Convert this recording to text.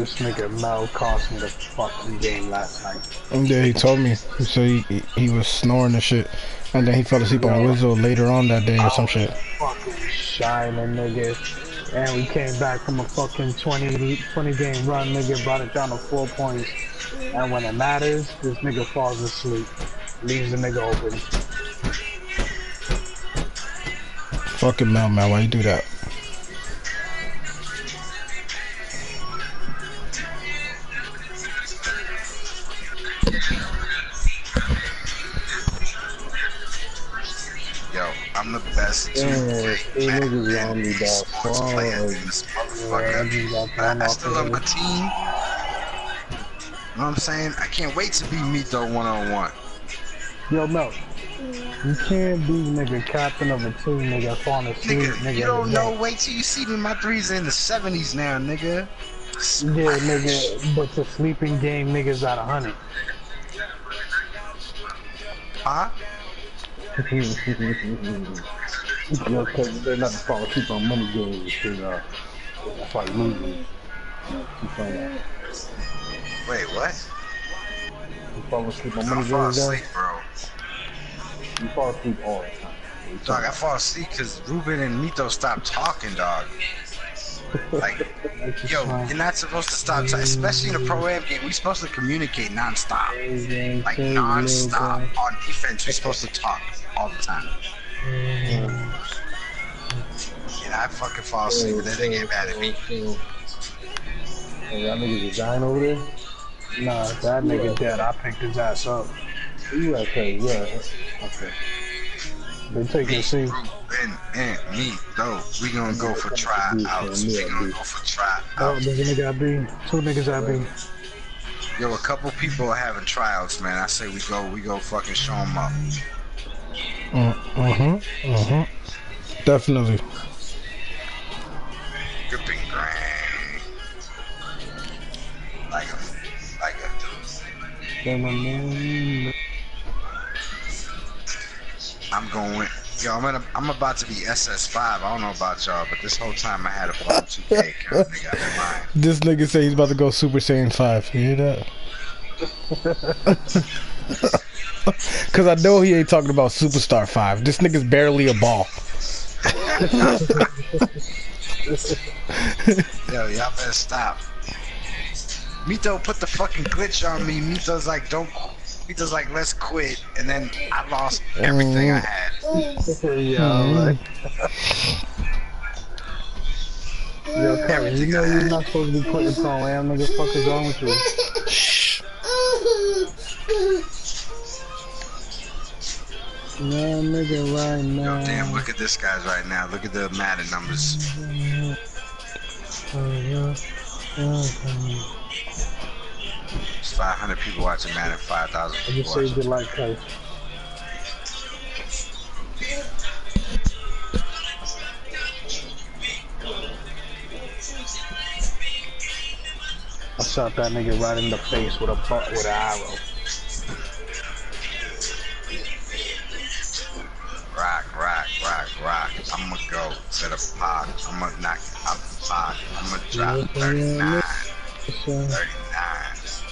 this nigga Mel cost me the fucking game last night. Yeah, he told me. He said he, he was snoring and shit. And then he fell asleep on Wizzle later on that day or some shit. Fucking shining, nigga. And we came back from a fucking 20, 20 game run, nigga, brought it down to four points. And when it matters, this nigga falls asleep. Leaves the nigga open. Fucking Mel, man, why you do that? I'm the best Yeah, three niggas on me, dog. sports Fuck. player in this I motherfucker. got I, still the love my team. You know what I'm saying? I can't wait to be Mito one on one. Yo, Mel. You can't be nigga captain of a team, nigga, falling asleep, Nigga, nigga. you don't the know. Wait till you see me. My threes in the 70s now, nigga. Yeah, nigga, but the sleeping game niggas at a hundred. Huh? Yo, cause they're not to fall asleep on money games shit, uh, that's losing. You know, keep on that. Wait, what? You fall asleep on money fall games, dog? asleep, bro. You fall asleep all the time. Dog, I fall asleep because Ruben and Mito stopped talking, dog. Like, yo, you're not supposed to stop, ta- especially in a pro am game. We're supposed to communicate non-stop, Like, non-stop On defense, we're supposed to talk all the time. And I fucking fall asleep, and then they get mad at me. Hey, y'all niggas is dying over there? Nah, that nigga dead. I picked his ass up. You okay, yeah. Okay. They take Me. Ruben, and me, though, we gonna go for tryouts. We gonna go for Oh, tryouts. there's a nigga at B. Two niggas at B. Yo, a couple people are having tryouts, man. I say we go, we go fucking show them up. Mm-hmm. Mm-hmm. Definitely. Gripping grain. Like a, like a, I'm going. Yo, I'm I'm about to be SS5. I don't know about y'all, but this whole time I had a fucking 2K account, nigga. This nigga say he's about to go Super Saiyan 5. You hear that? Cause I know he ain't talking about Superstar 5. This nigga's barely a ball. Yo, y'all better stop. Mito put the fucking glitch on me. Mito's like, don't. Mito's like, let's quit, and then I lost mm. everything I had. yeah, mm. right. Yo, Kevin, you know you're not supposed to be putting on lamb, nigga. Fuck is wrong with you? Yeah, nigga, right now. Yo, damn, look at this guy's right now. Look at the Madden numbers. Oh, it's oh, 500 people watching Madden, 5,000 I people just saved watching. your life. I shot that nigga right in the face with a butt with an arrow. Rock, rock, rock, rock. I'ma go to the park. I'ma knock it out the park. I'ma drop 39. 39.